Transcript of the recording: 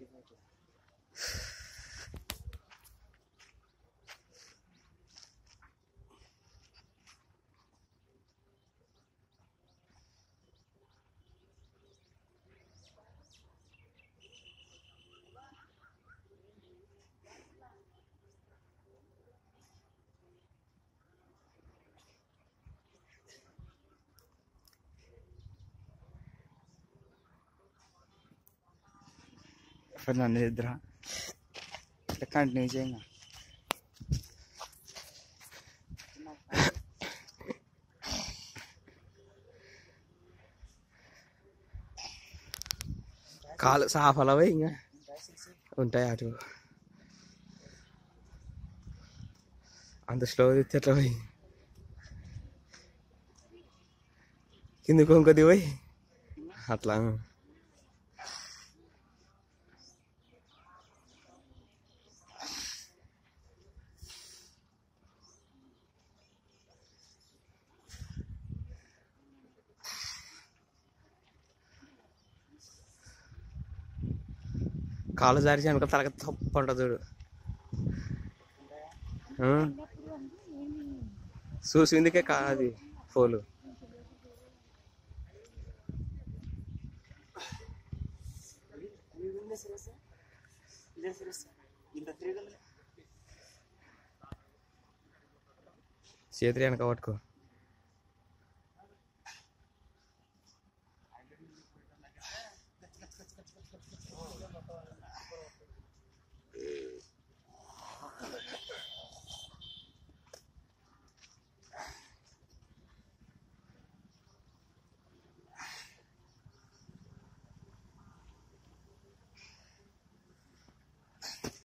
editing నన్ను ఇద్దరా continue చేయంగా కాలు సాఫలవే ఇంకా ఉంటాయి అటు అంత స్లో తెస్తే ఎట్లా పోయి కిందకు ఇంకొద్ది పోయి అట్లా కాలు జారి వెనక తలక తప్పు ఉంటుంది చూడు. చూసిందికే కాదు ఫోలు. చేతి వెనక పట్టుకో.